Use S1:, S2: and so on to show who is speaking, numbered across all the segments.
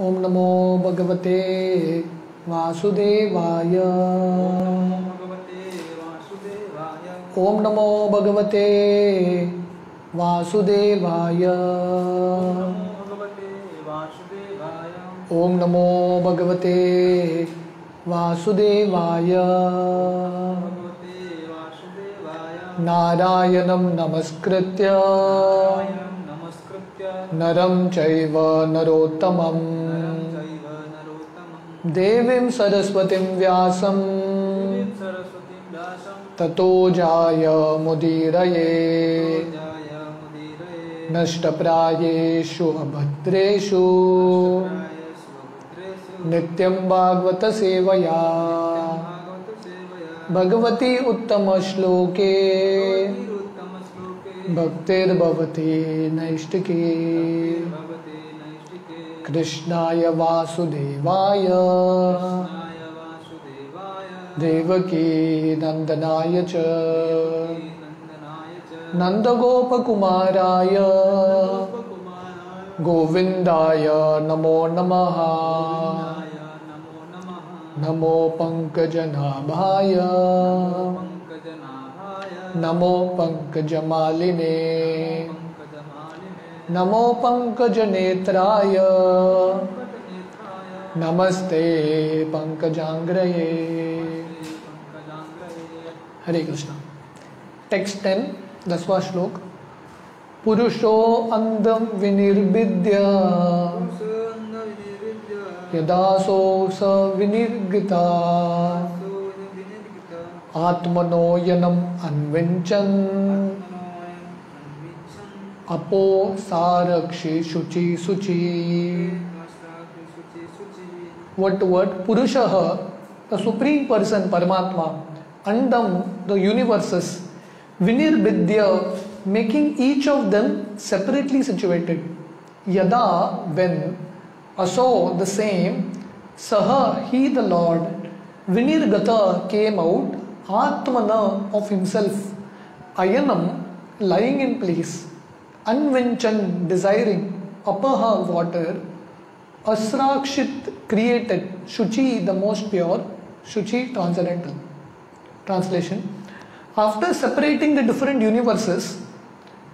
S1: ॐ नमो भगवते वासुदेवाय। ॐ नमो भगवते वासुदेवाय। ॐ नमो भगवते वासुदेवाय। नारायणं नमस्कृत्य। नरं चैव नरोत्तमम्। देवीं सरस्वतीं व्यासं ततो जाय मुदीरये। नष्टप्रायेषु अभद्रेषु। नित्यं भागवतसेवया भगवती उत्तमश्लोके भक्तिर्भवति नैष्टिके कृष्णाय वासुदेवाय। देवकी नन्दनाय च।
S2: नन्दनाय च
S1: नन्दगोपकुमाराय।
S2: गोपकुमाराय
S1: गोविन्दाय नमो नमः।
S2: नमो नमः
S1: नमो पङ्कजनाभाय नमो पङ्कजनेत्राय
S2: पङ्कजनेत्राय
S1: नमस्ते पङ्कजाङ्ग्रये हरे कृष्ण। टेक्स्ट टेन दसवा श्लोक। पुरुषो अंधम विनिर्विद्य। यदा सो स विनिर्गिता।
S2: सोऽविनिर्गित
S1: आत्मनो यनम अन्विञ्चन्।
S2: आत्मनोऽयम् अन्विच्छन्
S1: अपो सारक्षि शुचि शुचि
S2: शास्त्राग्रे शुचि शुचि
S1: what what purushah the supreme person paramatma andam the universes vinirvidya making each of them separately situated yada when aso the same saha he the lord vinirgata came out atmana of himself ayanam lying in place unvinchan desiring apaha water Asrakshit created, Shuchi the most pure, Shuchi transcendental. Translation After separating the different universes,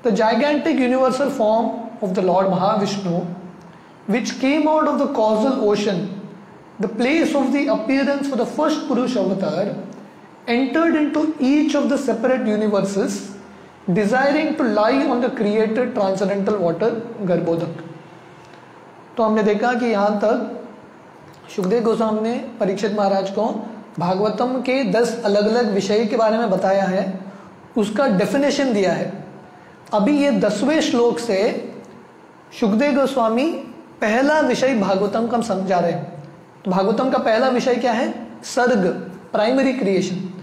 S1: the gigantic universal form of the Lord Mahavishnu, which came out of the causal ocean, the place of the appearance for the first Purush avatar, entered into each of the separate universes, desiring to lie on the created transcendental water, Garbhodak. तो हमने देखा कि यहाँ तक सुखदेव गोस्वामी ने परीक्षित महाराज को भागवतम के दस अलग अलग विषय के बारे में बताया है उसका डेफिनेशन दिया है। अभी ये दसवें श्लोक से सुखदेव गोस्वामी पहला विषय भागवतम का हम समझा रहे हैं। तो भागवतम का पहला विषय क्या है? सर्ग प्राइमरी क्रिएशन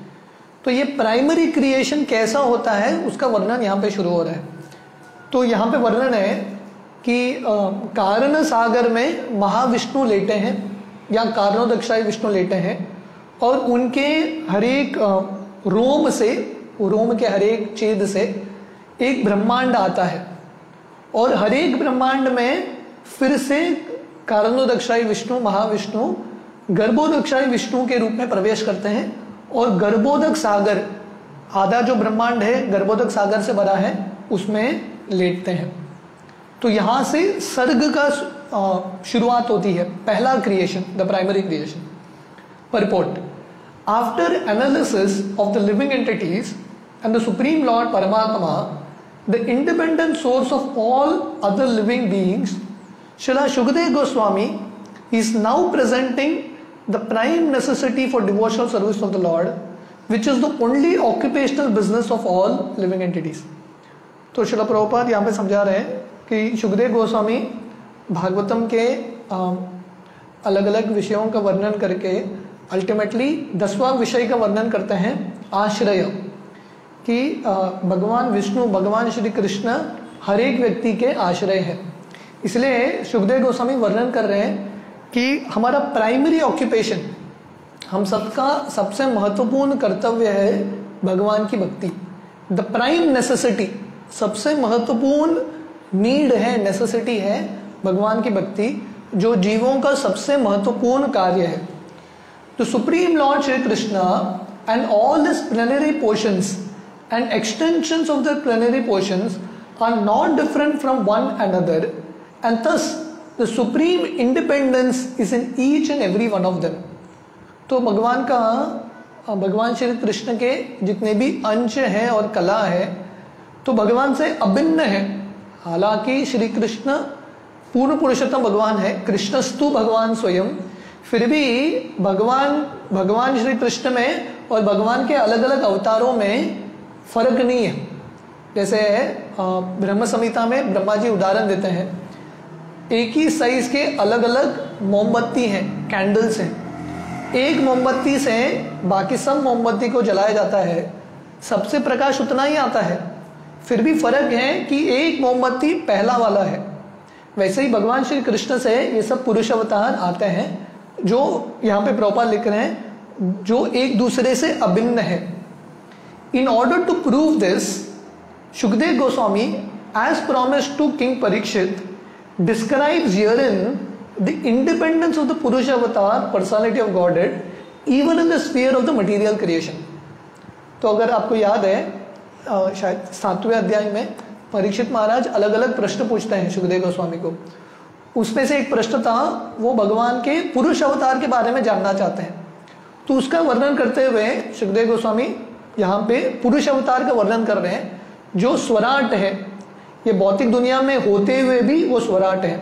S1: तो ये प्राइमरी क्रिएशन कैसा होता है, उसका वर्णन यहाँ पे शुरू हो रहा है। तो यहाँ पे वर्णन है कि कारण सागर में महाविष्णु लेटे हैं, या कारणोदक्षाई विष्णु लेटे हैं, और उनके हरेक रोम से, रोम के हरेक छेद से एक ब्रह्मांड आता है। और हरेक ब्रह्मांड में फिर से कारणोदक्षाई विष्णु, महाविष्णु गर्भोदक्षाई विष्णु के रूप में प्रवेश करते हैं। और गर्भोदक सागर, आधा जो ब्रह्मांड है, गर्भोदक सागर से भरा है, उसमें लेटते हैं। तो यहाँ से सर्ग का शुरुआत होती है, पहला creation the primary creation purport after analysis of the living entities and the supreme lord Paramatma the independent source of all other living beings Srila Sukhdev Goswami is now presenting the prime necessity for devotional service of the Lord, which is the only occupational business of all living entities. तो शिला प्रभुपाद यहाँ पे समझा रहे हैं कि सुखदेव गोस्वामी भागवतम के अलग अलग विषयों का वर्णन करके अल्टीमेटली दसवां विषय का वर्णन करते हैं आश्रय कि भगवान विष्णु भगवान श्री कृष्ण हर एक व्यक्ति के आश्रय है इसलिए सुखदेव गोस्वामी वर्णन कर रहे हैं कि हमारा प्राइमरी ऑक्यूपेशन हम सबका सबसे महत्वपूर्ण कर्तव्य है भगवान की भक्ति। द प्राइम नेसेसिटी सबसे महत्वपूर्ण नीड है नेसेसिटी है भगवान की भक्ति, जो जीवों का सबसे महत्वपूर्ण कार्य है। तो supreme lord Shri Krishna and all this plenary portions and extension of the plenary portions are not different from one and other and thus the supreme independence is in each and every one of them. तो भगवान का भगवान श्री कृष्ण के जितने भी अंश हैं और कला है तो भगवान से अभिन्न है। हालाँकि श्री कृष्ण पूर्ण पुरुषोत्तम भगवान है, कृष्णस्तु भगवान स्वयं। फिर भी भगवान भगवान श्री कृष्ण में और भगवान के अलग अलग अवतारों में फ़र्क नहीं है। जैसे ब्रह्म संहिता में ब्रह्मा जी उदाहरण देते हैं। एक ही साइज़ के अलग अलग मोमबत्ती हैं कैंडल्स हैं। एक मोमबत्ती से बाकी सब मोमबत्ती को जलाया जाता है। सबसे प्रकाश उतना ही आता है। फिर भी फ़र्क है कि एक मोमबत्ती पहला वाला है। वैसे ही भगवान श्री कृष्ण से ये सब पुरुष अवतार आते हैं, जो यहाँ पे प्रॉपर लिख रहे हैं, जो एक दूसरे से अभिन्न है। In order to prove this Sukhdev Goswami as promised to king Parikshit describes herein the independence of the Purusha avatar, personality of Godhead, even in the sphere of the material creation. तो अगर आपको याद है अ, शायद सातवें अध्याय में परीक्षित महाराज अलग अलग प्रश्न पूछते हैं सुखदेव गोस्वामी को। उसमें से एक प्रश्न था वो भगवान के पुरुष अवतार के बारे में जानना चाहते हैं। तो उसका वर्णन करते हुए सुखदेव गोस्वामी यहाँ पे पुरुष अवतार का वर्णन कर रहे हैं जो स्वराट है। ये भौतिक दुनिया में होते हुए भी वो स्वराट है।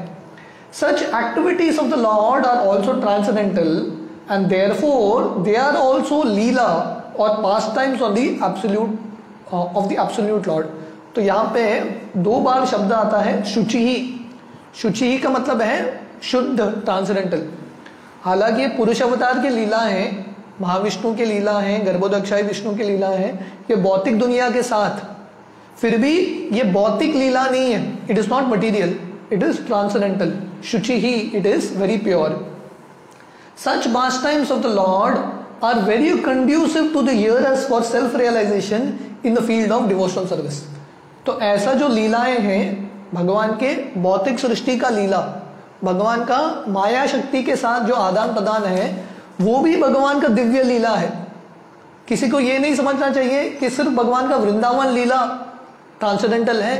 S1: Such activities of the lord are also transcendental and therefore they are also lila और pastimes of the absolute of the absolute lord तो यहाँ पे दो बार शब्द आता है शुचि ही। शुचि ही का मतलब है शुद्ध ट्रांसडेंटल हालाँकि ये पुरुष अवतार की लीला है, महाविष्णु की लीला है गर्भोदक्षाई विष्णु की लीला है, ये भौतिक दुनिया के साथ फिर भी ये भौतिक लीला नहीं है. It is not material it is transcendental Shuchi he it is very pure Such pastimes of the Lord are very conducive to the hearers for self-realization in the field of devotional service. तो ऐसा जो लीलाएँ हैं, भगवान के भौतिक सृष्टि का लीला, भगवान का माया शक्ति के साथ जो आदान प्रदान है, वो भी भगवान का दिव्य लीला है. किसी को ये नहीं समझना चाहिए कि सिर्फ़ भगवान का वृंदावन लीला ट्रांसडेंटल है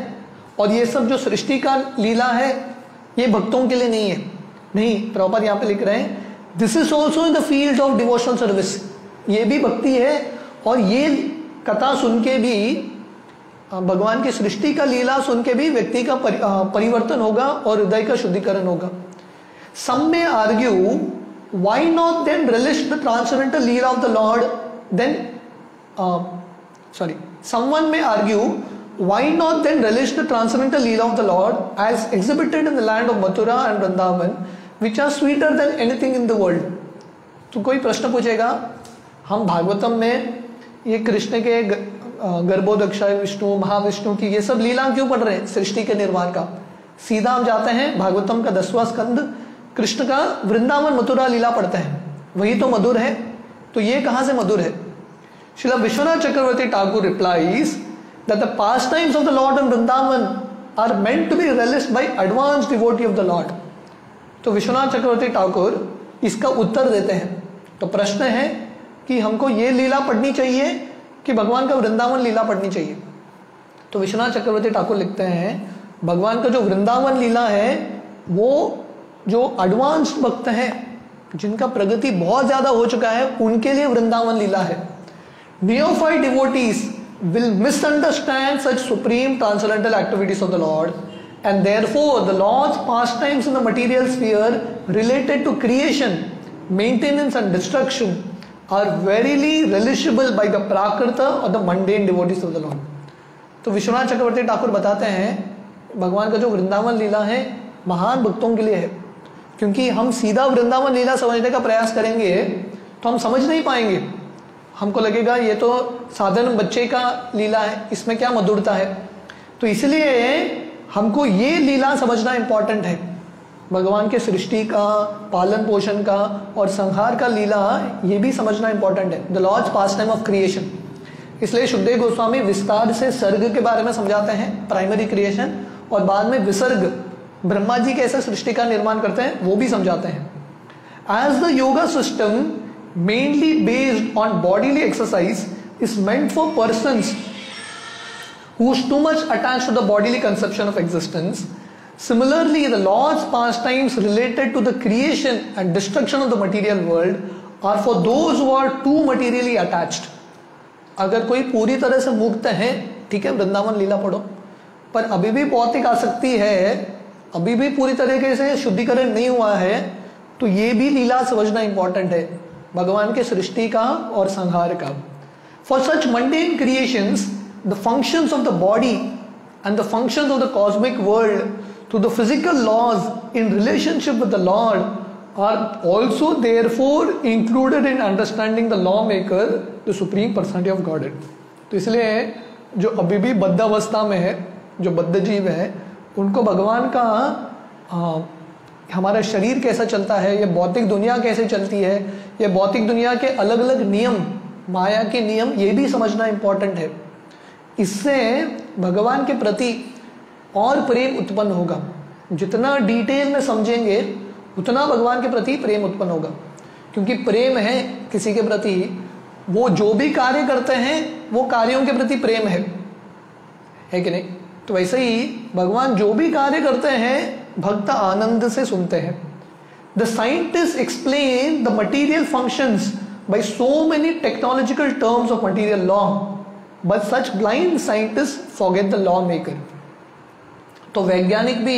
S1: और ये सब जो सृष्टि का लीला है ये भक्तों के लिए नहीं है। नहीं प्रॉपर यहाँ पे लिख रहे हैं this is also in the field of devotional service ये भी भक्ति है और ये कथा सुन के भी भगवान की सृष्टि का लीला सुन के भी व्यक्ति का परि, परिवर्तन होगा और हृदय का शुद्धिकरण होगा। Some men argue why not then relish the transcendental lila of the lord then sorry someone may argue why not then relish the transcendental leela of the lord as exhibited in the land of mathura and vrindavan which are sweeter than anything in the world तो कोई प्रश्न पूछेगा हम भागवतम में ये कृष्ण के ग- विष्णु महाविष्णु की ये सब लीला क्यों पढ़ रहे हैं सृष्टि के निर्माण का सीधा हम जाते हैं भागवतम का दसवां स्कंद कृष्ण का वृंदावन मथुरा लीला पढ़ते हैं वही तो मधुर है तो ये कहाँ से मधुर है Srila Vishwanath Chakravarti Thakur replies that the pastimes of the Lord in Vrindavan are meant to be relished by advanced devotee of the Lord. तो विश्वनाथ चक्रवर्ती ठाकुर इसका उत्तर देते हैं। तो प्रश्न है कि हमको ये लीला पढ़नी चाहिए कि भगवान का वृंदावन लीला पढ़नी चाहिए? तो विश्वनाथ चक्रवर्ती ठाकुर लिखते हैं, भगवान का जो वृंदावन लीला है, वो जो एडवांस्ड भक्त हैं, जिनका प्रगति बहुत ज़्यादा हो चुका है, उनके लिए वृंदावन लीला है। Neophyte devotees will misunderstand such supreme transcendental activities of the Lord, and therefore the Lord's pastimes in the material sphere related to creation, maintenance, and destruction are verily relishable by the prakrita or the mundane devotees of the Lord. तो विश्वनाथ चक्रवर्ती ठाकुर बताते हैं भगवान का जो वृंदावन लीला है महान भक्तों के लिए है क्योंकि हम सीधा वृंदावन लीला समझने का प्रयास करेंगे तो हम समझ नहीं पाएँगे हमको लगेगा ये तो साधारण बच्चे का लीला है, इसमें क्या मधुरता है? तो इसलिए हमको ये लीला समझना इंपॉर्टेंट है। भगवान के सृष्टि का, पालन पोषण का और संहार का लीला ये भी समझना इंपॉर्टेंट है। The lord's pastime of creation इसलिए शुद्धदेव गोस्वामी विस्तार से सर्ग के बारे में समझाते हैं प्राइमरी क्रिएशन और बाद में विसर्ग। ब्रह्मा जी कैसे सृष्टि का निर्माण करते हैं, वो भी समझाते हैं। As the yoga system mainly based on bodily exercise is meant for person who is too much attached to the bodily conception of existence. Similarly, the laws, pastimes related to the creation and destruction of the material world are for those who are too materially attached. अगर कोई पूरी तरह से मुक्त है ठीक है वृंदावन लीला पढ़ो पर अभी भी भौतिक आसक्ति है अभी भी पूरी तरीके से शुद्धिकरण नहीं हुआ है तो ये भी लीला समझना इंपॉर्टेंट है भगवान के सृष्टि का और संहार का। For such mundane creation the function of the body and the function of the cosmic world through the physical laws in relationship with the lord are also therefore included in understanding the law maker the supreme personality of god it तो इसलिए जो अभी भी बद्ध अवस्था में है, जो बद्ध जीव है, उनको भगवान का हमारा शरीर कैसा चलता है, ये भौतिक दुनिया कैसे चलती है, ये भौतिक दुनिया के अलग अलग नियम, माया के नियम, ये भी समझना इंपॉर्टेंट है। इससे भगवान के प्रति और प्रेम उत्पन्न होगा। जितना डिटेल में समझेंगे, उतना भगवान के प्रति प्रेम उत्पन्न होगा। क्योंकि प्रेम है किसी के प्रति, वो जो भी कार्य करते हैं, वो कार्यों के प्रति प्रेम है। है कि नहीं? तो वैसे ही भगवान जो भी कार्य करते हैं भक्त आनंद से सुनते हैं। The scientist explain the material functions by so many technological terms of material law, but such blind scientists forget the lawmaker. तो वैज्ञानिक भी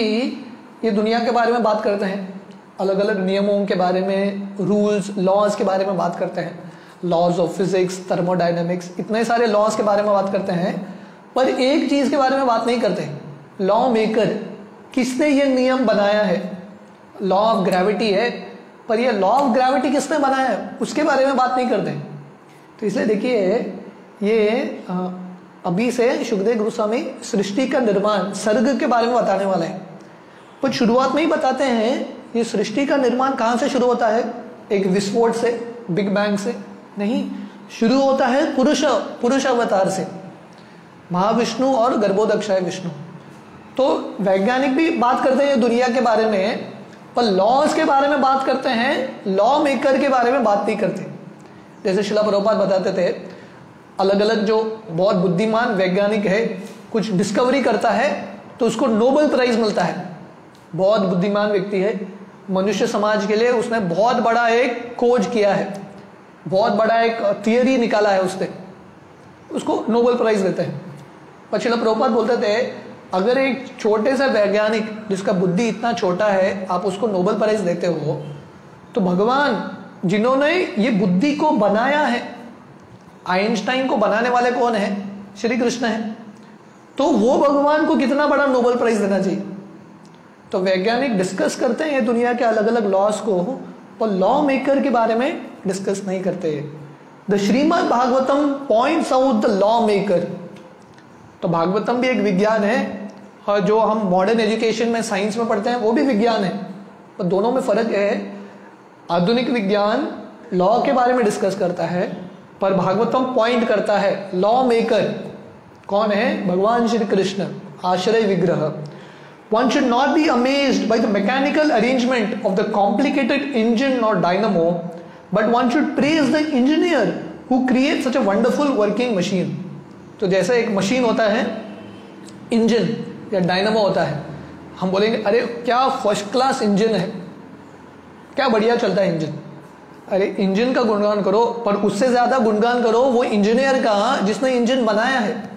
S1: ये दुनिया के बारे में बात करते हैं। अलग अलग नियमों के बारे में रूल्स लॉज के बारे में बात करते हैं। लॉज ऑफ़ फिजिक्स थर्मोडाइनमिक्स इतने सारे लॉज के बारे में बात करते हैं, पर एक चीज़ के बारे में बात नहीं करते। लॉ मेकर किसने ये नियम बनाया है? लॉ ऑफ़ ग्रेविटी है, पर ये लॉ ऑफ़ ग्रेविटी किसने बनाया है? उसके बारे में बात नहीं करते। तो इसलिए देखिए, ये अभी से सुखदेव गोस्वामी सृष्टि का निर्माण सर्ग के बारे में बताने वाले हैं। पर शुरुआत में ही बताते हैं, ये सृष्टि का निर्माण कहाँ से शुरू होता है? एक विस्फोट से, बिग बैंग से, नहीं, शुरू होता है पुरुष पुरुष अवतार से। महाविष्णु और गर्भोदक्षाय विष्णु। तो वैज्ञानिक भी बात करते हैं दुनिया के बारे में, पर लॉज के बारे में बात करते हैं लॉ मेकर के बारे में बात नहीं करते। जैसे शिला प्रभुपाद बताते थे अलग अलग जो बहुत बुद्धिमान वैज्ञानिक है, कुछ डिस्कवरी करता है तो उसको नोबल प्राइज मिलता है। बहुत बुद्धिमान व्यक्ति है, मनुष्य समाज के लिए उसने बहुत बड़ा एक खोज किया है। बहुत बड़ा एक थियरी निकाला है उसने। उसको नोबल प्राइज देते हैं। पर शिला प्रभुपाद बोलते थे अगर एक छोटे से वैज्ञानिक, जिसका बुद्धि इतना छोटा है, आप उसको नोबल प्राइज देते हो तो भगवान, जिन्होंने ये बुद्धि को बनाया है, आइंस्टाइन को बनाने वाले कौन है? श्री कृष्ण है। तो वो भगवान को कितना बड़ा नोबल प्राइज देना चाहिए? तो वैज्ञानिक डिस्कस करते हैं दुनिया के अलग अलग लॉस को, पर लॉ मेकर के बारे में डिस्कस नहीं करते। The Srimad Bhagavatam points out the law maker तो भागवतम भी एक विज्ञान है और और जो हम मॉडर्न एजुकेशन में साइंस में पढ़ते हैं, वो भी विज्ञान है। पर दोनों में फ़र्क है। आधुनिक विज्ञान लॉ के बारे में डिस्कस करता है, पर भागवतम पॉइंट करता है लॉ मेकर कौन है? भगवान श्री कृष्ण, आश्रय विग्रह। One should not be amaze by the mechanical arrangement of the complicated engine not dynamo but one should praise the engineer who create such a wonderful working machine तो जैसा एक मशीन होता है इंजन या डायनामो होता है, हम बोलेंगे, अरे, क्या फ़र्स्ट क्लास इंजन है? क्या बढ़िया चलता है इंजन अरे इंजन का गुणगान करो, पर उससे ज़्यादा गुणगान करो, वो इंजीनियर का जिसने इंजन बनाया है।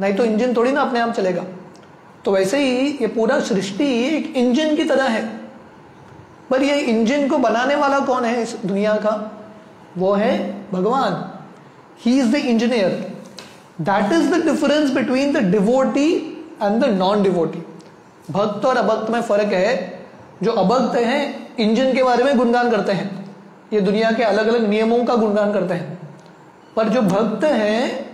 S1: नहीं तो इंजन थोड़ी ना अपने आप चलेगा। तो वैसे ही ये पूरा सृष्टि एक इंजन की तरह है। पर ये इंजन को बनाने वाला कौन है इस दुनिया का? वो है भगवान। He is the engineer that is the difference between the devotee and the non devotee भक्त और अभक्त में फ़र्क है जो अभक्त हैं इंजन के बारे में गुणगान करते हैं ये दुनिया के अलग अलग नियमों का गुणगान करते हैं पर जो भक्त हैं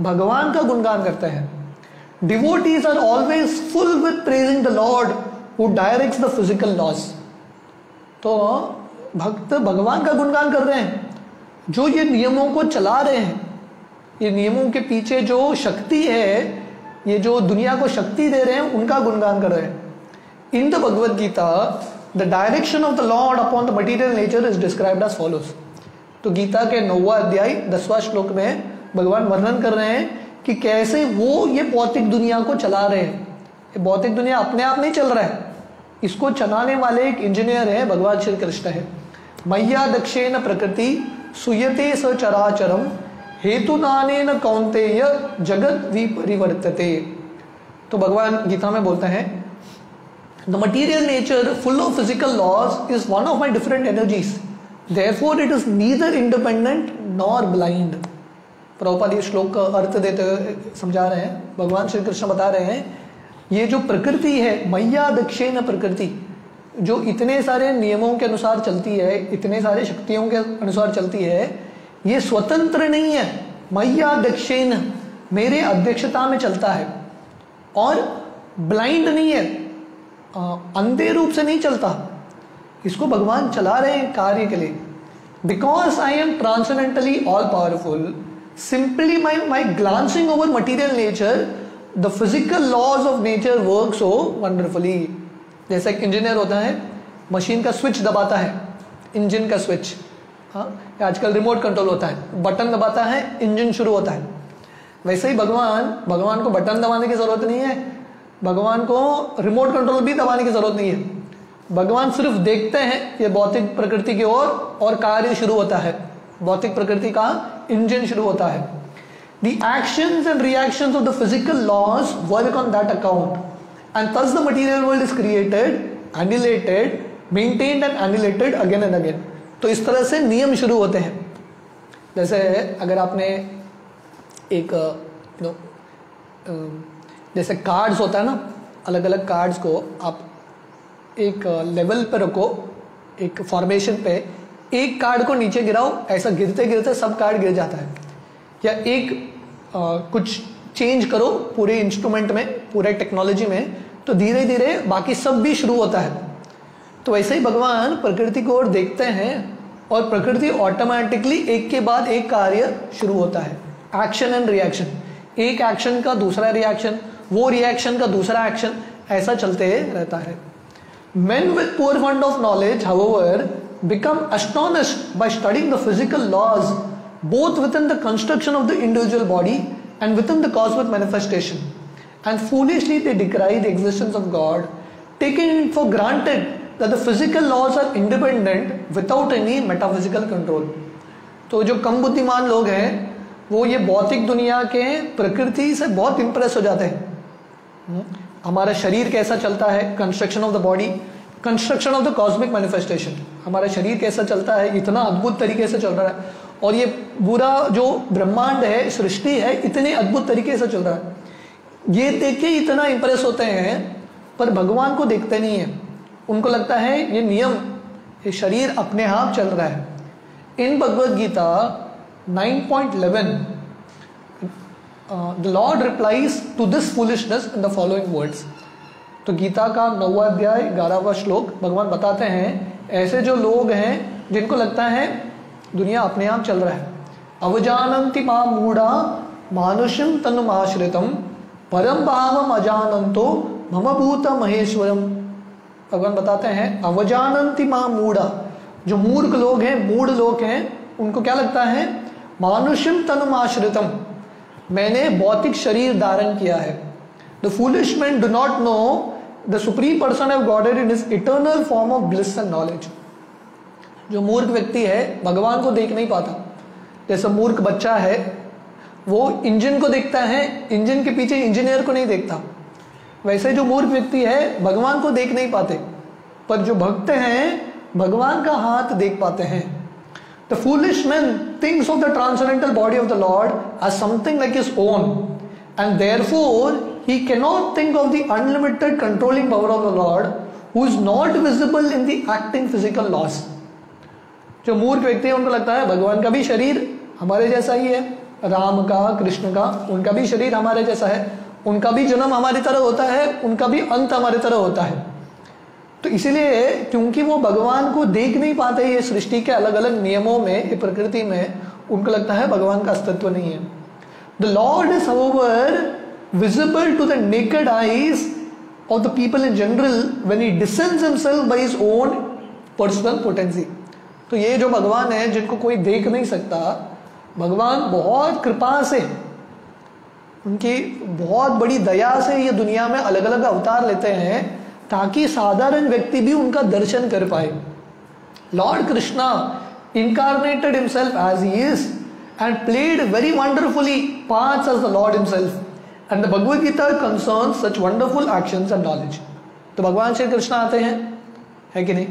S1: भगवान का गुणगान करते हैं devotees are always full with praising the Lord who directs the physical laws. तो भक्त भगवान का गुणगान कर रहे हैं। जो ये नियमों को चला रहे हैं, ये नियमों के पीछे जो शक्ति है ये जो दुनिया को शक्ति दे रहे हैं उनका गुणगान कर रहे हैं। In the Bhagavad Gita, the direction of the Lord upon the material nature is described as follows. तो गीता के नौवा अध्याय दसवां श्लोक में भगवान वर्णन कर रहे हैं कि कैसे वो ये भौतिक दुनिया को चला रहे हैं। ये भौतिक दुनिया अपने आप नहीं चल रहा है। इसको चलाने वाले एक इंजीनियर है भगवान श्री कृष्ण है। मैया दक्षेण प्रकृति सुयते स चराचरम हेतु नानेन कौंतेय जगत विपरिवर्तते। तो भगवान गीता में बोलते हैं the material nature full of physical laws, is one of my different energies Therefore, it is neither independent nor blind. Prabhupada ये श्लोक का अर्थ देते हुए समझा रहे हैं। भगवान श्री कृष्ण बता रहे हैं ये जो प्रकृति है मैया दक्षिण प्रकृति जो इतने सारे नियमों के अनुसार चलती है इतने सारे शक्तियों के अनुसार चलती है ये स्वतंत्र नहीं है। मैया दक्षिण मेरे अध्यक्षता में चलता है। और ब्लाइंड नहीं है। अंधे रूप से नहीं चलता। इसको भगवान चला रहे हैं कार्य के लिए। Because I am transcendentally all powerful simply my my glancing over material nature the physical laws of nature work so wonderfully जैसा एक इंजीनियर होता है मशीन का स्विच दबाता है इंजन का स्विच हाँ आजकल रिमोट कंट्रोल होता है। बटन दबाता है इंजन शुरू होता है। वैसे ही भगवान भगवान को बटन दबाने की ज़रूरत नहीं है। भगवान को रिमोट कंट्रोल भी दबाने की ज़रूरत नहीं है। भगवान सिर्फ़ देखते हैं ये भौतिक प्रकृति की ओर और, कार्य शुरू होता है। भौतिक प्रकृति का इंजन शुरू होता है। The actions and reactions of the physical laws work on that account and thus the material world is created annihilated maintained and annihilated again and again तो इस तरह से नियम शुरू होते हैं। जैसे अगर आपने एक नो जैसे कार्ड्स होता है ना अलग अलग कार्ड्स को आप एक लेवल पर रखो एक फॉर्मेशन पे एक कार्ड को नीचे गिराओ ऐसा गिरते गिरते सब कार्ड गिर जाता है। या एक आ, कुछ चेंज करो पूरे इंस्ट्रूमेंट में पूरे टेक्नोलॉजी में तो धीरे धीरे बाकी सब भी शुरू होता है। तो वैसे ही भगवान प्रकृति को और देखते हैं और प्रकृति ऑटोमेटिकली एक के बाद एक कार्य शुरू होता है। एक्शन एंड रिएक्शन एक एक्शन का दूसरा रिएक्शन वो रिएक्शन का दूसरा एक्शन ऐसा चलते रहता है। Man with poor fund of knowledge however become astonish by studying the physical laws both within the construction of the individual body and within the cause with manifestation and foolishly decry the existence of god taking for granted that the physical laws are independent without any metaphysical control. तो जो कम बुद्धिमान लोग हैं, वो ये भौतिक दुनिया के प्रकृति से बहुत इंप्रेस हो जाते हैं। हमारा शरीर कैसा चलता है? Construction of the body construction of the cosmic manifestation हमारा शरीर कैसा चलता है? इतना अद्भुत तरीके से चल रहा है। और ये पूरा जो ब्रह्मांड है, सृष्टि है, इतने अद्भुत तरीके से चल रहा है। ये देख के इतना इंप्रेस होते हैं, पर भगवान को देखते नहीं है। उनको लगता है ये नियम, ये शरीर अपने आप चल रहा है। In Bhagavad Gita 9.11 the lord replies to this foolishness in the following words तो गीता का नौवा अध्याय, ग्यारहवा श्लोक भगवान बताते हैं, ऐसे जो लोग हैं जिनको लगता है दुनिया अपने आप चल रहा है। अवजानंति माँ मूढ़ा मानुषम तनुमाश्रितम परम भावम अजानंतो मम भूत महेश्वरम भगवान बताते हैं, अवजानंति माँ मूढ़ा। जो मूर्ख लोग हैं, मूढ़ लोग हैं, उनको क्या लगता है? मानुषम तनुमाश्रितम। मैंने भौतिक शरीर धारण किया है। The foolish man do not know the supreme person of godhead in his eternal form of bliss and knowledge जो मूर्ख व्यक्ति है, भगवान को देख नहीं पाता। जैसा मूर्ख बच्चा है, वो इंजन को देखता है, इंजन के पीछे इंजीनियर को नहीं देखता। वैसे जो मूर्ख व्यक्ति है, भगवान को देख नहीं पाते। पर जो भक्त हैं, भगवान का हाथ देख पाते हैं। The foolish man things of the transcendental body of the lord as something like his own and therefore he cannot think of the unlimited controlling power of the Lord, who is not visible in the acting physical laws. जो मूर्ख व्यक्ति है, उनको लगता है, भगवान का भी शरीर हमारे जैसा ही है, राम का, कृष्ण का, उनका भी शरीर हमारे जैसा है। उनका भी जन्म हमारी तरह होता है, उनका भी अंत हमारी तरह होता है। तो इसीलिए क्योंकि वो भगवान को देख नहीं पाते ये सृष्टि के अलग अलग नियमों में, ये प्रकृति में, उनको लगता है भगवान का अस्तित्व नहीं है। The lord is however visible to the naked eyes of the people in general when he descends himself by his own personal potency. तो ये जो भगवान है, जिनको कोई देख नहीं सकता, भगवान बहुत कृपा से उनकी बहुत बड़ी दया से ये दुनिया में अलग अलग अवतार लेते हैं, ताकि साधारण व्यक्ति भी उनका दर्शन कर पाए। Lord Krishna incarnated himself as he is and played very wonderfully पाँच as the lord himself and the Bhagavad Gita concern such wonderful action and knowledge तो भगवान श्री कृष्ण आते हैं, है कि नहीं?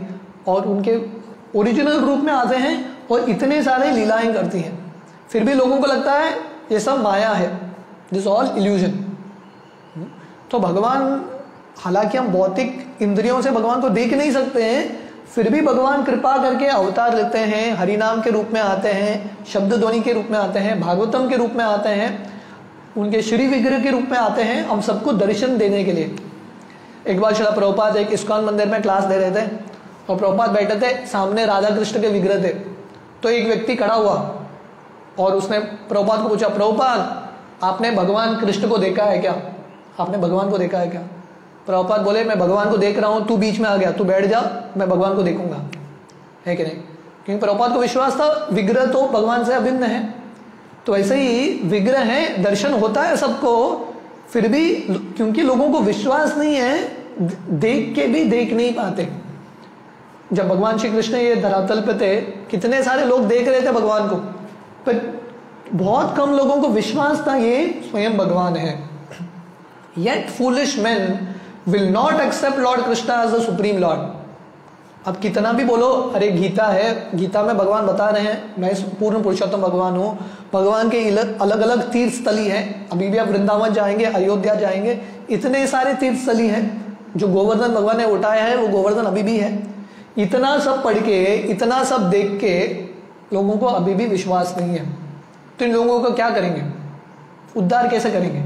S1: और उनके ओरिजिनल रूप में आते हैं और इतने सारे लीलाएँ करती हैं। फिर भी लोगों को लगता है ये सब माया है। दिस ऑल इल्यूजन तो भगवान, हालाँकि हम भौतिक इंद्रियों से भगवान को देख नहीं सकते हैं, फिर भी भगवान कृपा करके अवतार लेते हैं, हरिनाम के रूप में आते हैं शब्द ध्वनि के रूप में आते हैं, भागवतम के रूप में आते हैं, उनके श्री विग्रह के रूप में आते हैं हम सबको दर्शन देने के लिए। एक बार शिला प्रभुपाद एक इस्कॉन मंदिर में क्लास दे रहे थे और प्रभुपाद बैठे थे, सामने राधा कृष्ण के विग्रह थे। तो एक व्यक्ति खड़ा हुआ और उसने प्रभुपाद को पूछा, प्रभुपाद आपने भगवान कृष्ण को देखा है क्या? आपने भगवान को देखा है क्या? प्रभुपाद बोले, मैं भगवान को देख रहा हूँ, तू बीच में आ गया, तू बैठ जा, मैं भगवान को देखूँगा। है कि नहीं? क्योंकि प्रभुपाद को विश्वास था, विग्रह तो भगवान से अभिन्न है। तो ऐसे ही विग्रह है, दर्शन होता है सबको, फिर भी क्योंकि लोगों को विश्वास नहीं है, देख के भी देख नहीं पाते। जब भगवान श्री कृष्ण ये धरातल पे थे, कितने सारे लोग देख रहे थे भगवान को, पर बहुत कम लोगों को विश्वास था ये स्वयं भगवान है। Yet foolish man will not accept lord Krishna as a supreme lord अब कितना भी बोलो, अरे गीता है, गीता में भगवान बता रहे हैं, मैं पूर्ण पुरुषोत्तम भगवान हूँ, भगवान के अलग अलग तीर्थ स्थली हैं, अभी भी आप वृंदावन जाएँगे, अयोध्या जाएँगे, इतने सारे तीर्थ स्थली हैं, जो गोवर्धन भगवान ने उठाया है, वो गोवर्धन अभी भी है। इतना सब पढ़ के, इतना सब देख के लोगों को अभी भी विश्वास नहीं है। तो इन लोगों को क्या करेंगे उद्धार कैसे करेंगे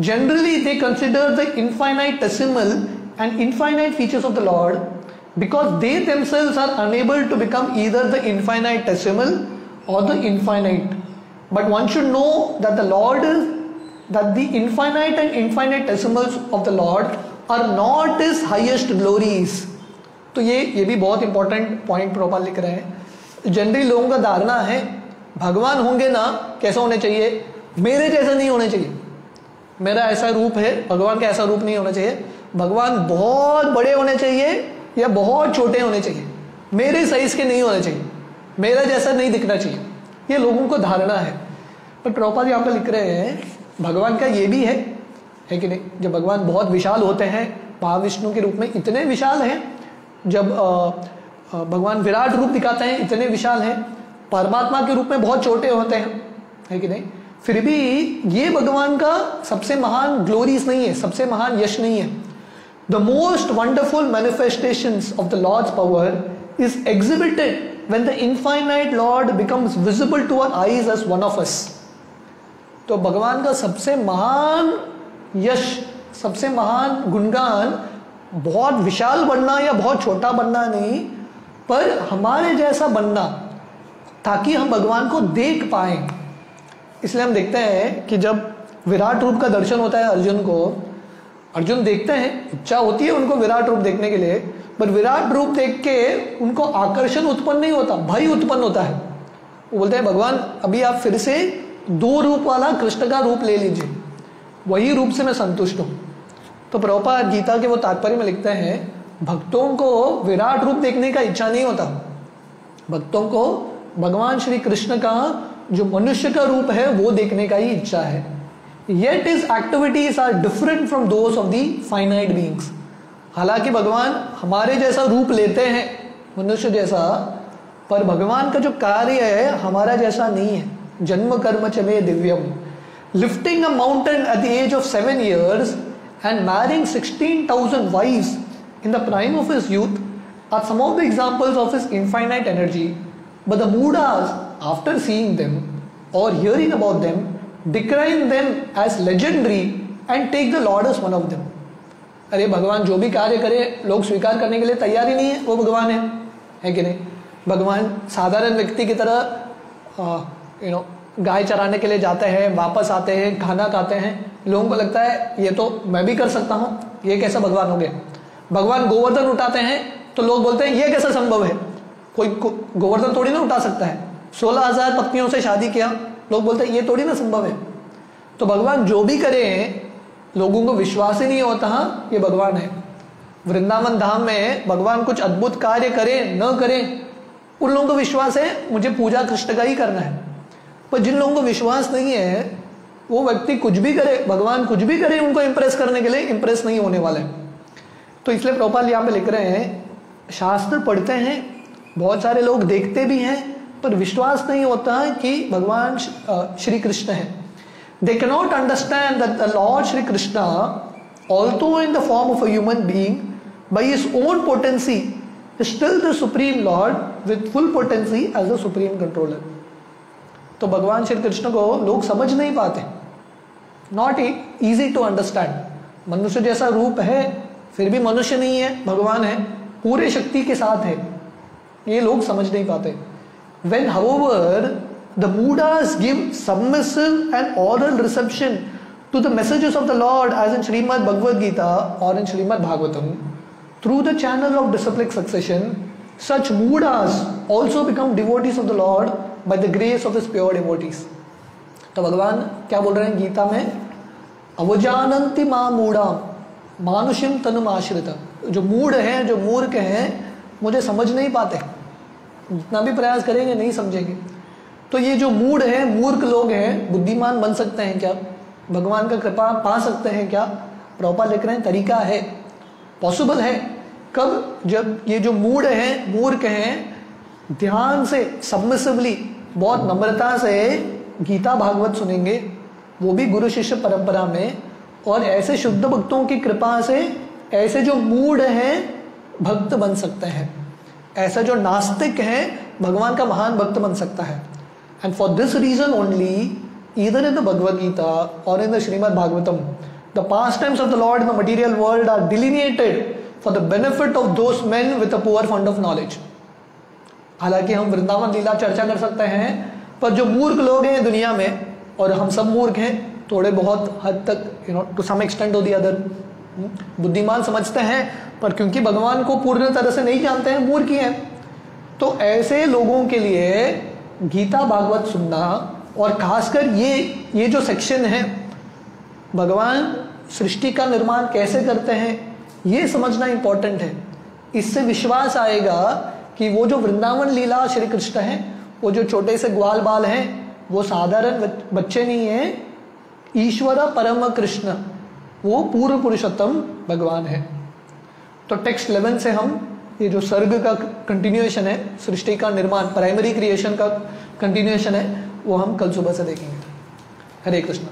S1: generally they consider the infinitesimal and infinite features of the lord because they themselves are unable to become either the infinitesimal or the infinite. But one should know that the Lord is that the infinite and infinitesimals of the Lord are not his highest glories. तो ये ये भी बहुत important point प्रोपाल लिख रहे हैं generally लोगों का धारणा है भगवान होंगे ना कैसा होने चाहिए? मेरे जैसा नहीं होने चाहिए। मेरा ऐसा रूप है भगवान का ऐसा रूप नहीं होना चाहिए। भगवान बहुत बड़े होने चाहिए या बहुत छोटे होने चाहिए। मेरे साइज़ के नहीं होने चाहिए। मेरा जैसा नहीं दिखना चाहिए। ये लोगों को धारणा है। पर प्रभुपाद यहाँ पर लिख रहे हैं भगवान का ये भी है। है कि नहीं? जब भगवान बहुत विशाल होते हैं महाविष्णु के रूप में इतने विशाल हैं जब आ, आ, भगवान विराट रूप दिखाते हैं इतने विशाल हैं परमात्मा के रूप में बहुत छोटे होते हैं, है कि नहीं फिर भी ये भगवान का सबसे महान ग्लोरीज नहीं है, सबसे महान यश नहीं है the most wonderful manifestations of the Lord's power is exhibited when the infinite Lord becomes visible to our eyes as one of us. तो भगवान का सबसे महान यश, सबसे महान गुणगान बहुत विशाल बनना या बहुत छोटा बनना नहीं, पर हमारे जैसा बनना ताकि हम भगवान को देख पाए। इसलिए हम देखते हैं कि जब विराट रूप का दर्शन होता है अर्जुन को, अर्जुन देखते हैं, इच्छा होती है उनको विराट रूप देखने के लिए, पर विराट रूप देख के उनको आकर्षण उत्पन्न नहीं होता, भय उत्पन्न होता है। वो बोलते हैं, भगवान, अभी आप फिर से दो रूप वाला कृष्ण का रूप ले लीजिए, वही रूप से मैं संतुष्ट हूँ। तो प्रभुपा गीता के वो तात्पर्य में लिखते हैं, भक्तों को विराट रूप देखने का इच्छा नहीं होता। भक्तों को भगवान श्री कृष्ण का जो मनुष्य का रूप है, वो देखने का ही इच्छा है। Yet his activities are different from those of the finite beings. हालाँकि भगवान हमारे जैसा रूप लेते हैं, मनुष्य जैसा, पर भगवान का जो कार्य है, हमारा जैसा नहीं है। जन्म, कर्म, चले, दिव्यम। Lifting a mountain at the age of seven years and marrying sixteen thousand wives in the prime of his youth are some of the examples of his infinite energy. But the Buddhas, after seeing them or hearing about them, decline them as legendary and take the Lord as one of them. अरे भगवान जो भी कार्य करे लोग स्वीकार करने के लिए तैयार ही नहीं है वो भगवान है। है कि नहीं? भगवान साधारण व्यक्ति की तरह यू नो गाय चराने के लिए जाते हैं वापस आते हैं खाना खाते हैं। लोगों को लगता है ये तो मैं भी कर सकता हूँ। ये कैसा भगवान हो गया? भगवान गोवर्धन उठाते हैं तो लोग बोलते हैं ये कैसा संभव है? कोई गोवर्धन थोड़ी ना उठा सकता है। सोलह हज़ार पत्नियों से शादी किया। लोग बोलते हैं, ये थोड़ी ना संभव है। तो भगवान जो भी करे, लोगों को विश्वास ही नहीं होता ये भगवान है। वृंदावन धाम में भगवान कुछ अद्भुत कार्य करें, न करें, उन लोगों को विश्वास है, मुझे पूजा कृष्ण का ही करना है। पर जिन लोगों को विश्वास नहीं है, वो व्यक्ति कुछ भी करे, भगवान कुछ भी करे उनको इंप्रेस करने के लिए इंप्रेस नहीं होने वाले। तो इसलिए प्रोपाल यहाँ पे लिख रहे हैं, शास्त्र पढ़ते हैं बहुत सारे लोग देखते भी हैं, पर विश्वास नहीं होता कि भगवान श्री कृष्ण है। They cannot understand the lord Shri Krishna also in the form of a human being his own potency, is still the supreme lord with full potency as the supreme controller. तो भगवान श्री कृष्ण को लोग समझ नहीं पाते। नॉट इजी टू अंडरस्टैंड मनुष्य जैसा रूप है, फिर भी मनुष्य नहीं है, भगवान है, पूरे शक्ति के साथ है। ये लोग समझ नहीं पाते। Whenever the mudhas give submissive and aural reception to the messages of the lord as in Srimad Bhagavad Gita और in Srimad Bhagavatam through the channel of disciplic succession such mudhas also become devotees of the lord by the grace of this pure devotees तो भगवान क्या बोल रहे हैं गीता में? अवजानंति माँ मूढ़ा मानुषिम तनुम आश्रित जो मूढ़ है, जो मूर्ख हैं, मुझे समझ नहीं पाते। हैं जितना भी प्रयास करेंगे, नहीं समझेंगे। तो ये जो मूड है, मूर्ख लोग हैं, बुद्धिमान बन सकते हैं क्या? भगवान का कृपा पा सकते हैं क्या? प्रॉपर लिख रहे हैं, तरीका है। पॉसिबल है। कब? जब ये जो मूड है, मूर्ख हैं, ध्यान से, सबमिसिवली, बहुत नम्रता से गीता भागवत सुनेंगे। वो भी गुरु शिष्य परंपरा में। और ऐसे शुद्ध भक्तों की कृपा से, ऐसे जो मूड हैं, भक्त बन सकते हैं। ऐसा जो नास्तिक है, भगवान का महान भक्त बन सकता है। And for this reason only इधर इन द भगवदगीता और in the Srimad Bhagavatam the pastimes of the lord in the material world are delineated for the benefit of those men with a poor fund of knowledge हालाँकि हम वृंदावन लीला चर्चा कर सकते हैं, पर जो मूर्ख लोग हैं दुनिया में, और हम सब मूर्ख हैं, थोड़े बहुत हद तक you know to some extent of the other बुद्धिमान समझते हैं, पर क्योंकि भगवान को पूर्ण तरह से नहीं जानते हैं, मूर्ख ही तो ऐसे लोगों के लिए गीता भागवत सुनना और खासकर ये ये जो सेक्शन है, भगवान सृष्टि का निर्माण कैसे करते हैं, ये समझना इंपॉर्टेंट है। इससे विश्वास आएगा कि वो जो वृंदावन लीला श्री कृष्ण है, वो जो छोटे से ग्वाल बाल हैं, वो साधारण बच्चे नहीं हैं, ईश्वर परम कृष्ण। वो पूर्व पुरुषोत्तम भगवान है। तो टेक्स्ट 11 से हम ये जो सर्ग का कंटिन्यूएशन है, सृष्टि का निर्माण प्राइमरी क्रिएशन का कंटिन्यूएशन है, वो हम कल सुबह से देखेंगे। हरे कृष्ण।